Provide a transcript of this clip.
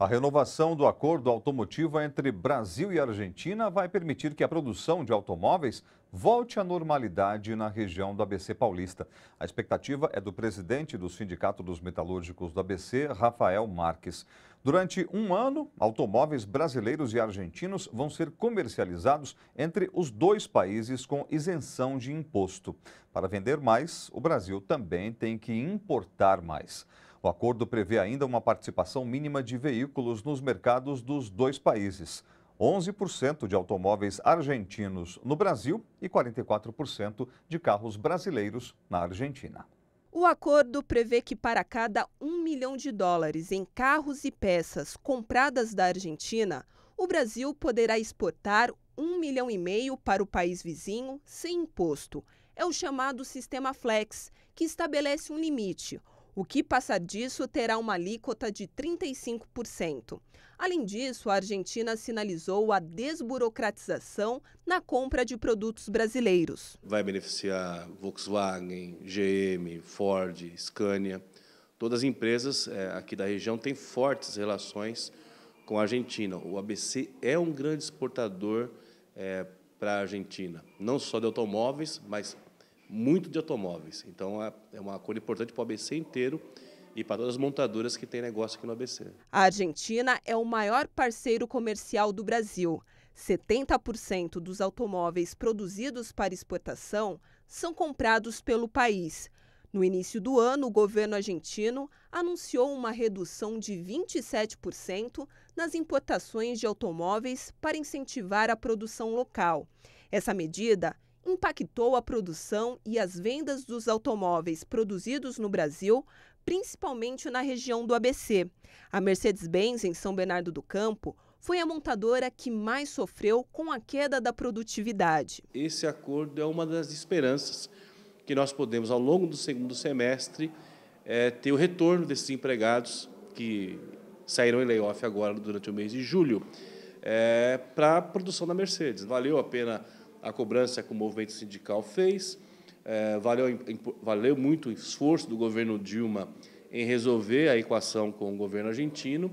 A renovação do acordo automotivo entre Brasil e Argentina vai permitir que a produção de automóveis volte à normalidade na região do ABC Paulista. A expectativa é do presidente do Sindicato dos Metalúrgicos do ABC, Rafael Marques. Durante um ano, automóveis brasileiros e argentinos vão ser comercializados entre os dois países com isenção de imposto. Para vender mais, o Brasil também tem que importar mais. O acordo prevê ainda uma participação mínima de veículos nos mercados dos dois países. 11% de automóveis argentinos no Brasil e 44% de carros brasileiros na Argentina. O acordo prevê que para cada um milhão de dólares em carros e peças compradas da Argentina, o Brasil poderá exportar um milhão e meio para o país vizinho sem imposto. É o chamado sistema Flex, que estabelece um limite, o que passar disso terá uma alíquota de 35%. Além disso, a Argentina sinalizou a desburocratização na compra de produtos brasileiros. Vai beneficiar Volkswagen, GM, Ford, Scania. Todas as empresas é, aqui da região têm fortes relações com a Argentina. O ABC é um grande exportador é, para a Argentina, não só de automóveis, mas muito de automóveis. Então, é, é uma coisa importante para o ABC inteiro e para todas as montadoras que têm negócio aqui no ABC. A Argentina é o maior parceiro comercial do Brasil. 70% dos automóveis produzidos para exportação são comprados pelo país. No início do ano, o governo argentino anunciou uma redução de 27% nas importações de automóveis para incentivar a produção local. Essa medida impactou a produção e as vendas dos automóveis produzidos no Brasil, principalmente na região do ABC. A Mercedes-Benz, em São Bernardo do Campo, foi a montadora que mais sofreu com a queda da produtividade. Esse acordo é uma das esperanças que nós podemos, ao longo do segundo semestre, é, ter o retorno desses empregados que saíram em layoff agora durante o mês de julho é, para a produção da Mercedes. Valeu a pena a cobrança que o movimento sindical fez. É, valeu, valeu muito o esforço do governo Dilma em resolver a equação com o governo argentino